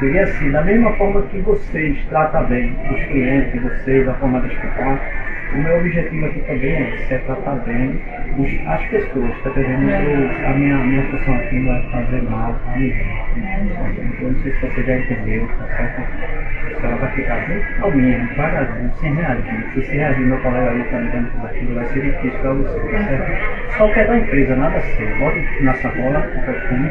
jeito. E assim, da mesma forma que vocês tratam bem os clientes, vocês, a forma de explicar, o meu objetivo aqui também é, é tratar bem os, as pessoas, tá entendendo? Eu, a minha, minha função aqui não é fazer mal a ninguém. Eu não sei se você já entendeu, tá certo? Ela vai ficar bem calminha, devagarzinho, sem reagir. Se se reagir, meu colega ali tá me dando tudo aquilo, vai ser difícil para você, tá certo? Só quer da empresa, nada seu. Bote na sacola, o perfume,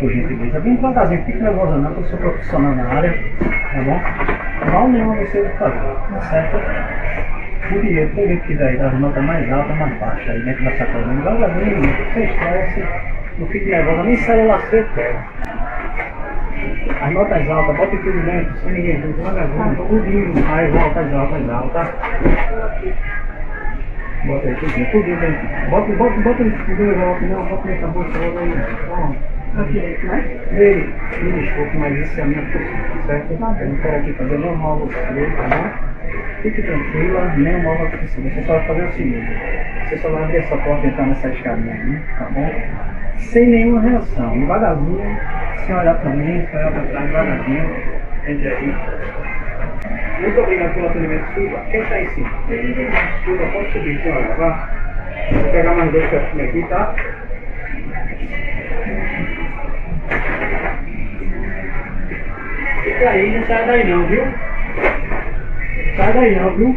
por gentileza. Bem devagarzinho, fique nervosa não, porque eu sou profissional na área, tá bom? Mal nenhum você vai fazer, tá certo? o dinheiro, quem ele quiser aí das notas mais altas, mais baixas, aí dentro da sacola, devagarzinho, sem estresse, não fique nervosa, nem celular seu quer. As notas altas, bota tudo dentro, sem ninguém devagarzinho, tudinho, aí volta as altas, altas. Bota aí tudinho, tudinho dentro. Bota, bota, bota esse tudinho, volta, não, bota nessa bolsa toda aí. Aqui, né? Ei, me desculpe, mas isso é a minha função, certo? Eu não quero aqui fazer nenhum mal você, tá bom? Fique tranquila, nem mal acontecer. Você só vai fazer o seguinte: você só vai abrir essa porta e entrar nessa escadinha aí, tá bom? Sem nenhuma reação, devagarzinho, sem olhar para mim, sem olhar para trás, devagarzinho, entre aí. Muito obrigado pelo atendimento, Silva. Quem está em cima? Silva, pode subir, senhora, vá. Vou pegar mais dois perfumes aqui, tá? Fica aí, não sai daí não, viu? Sai daí não, viu?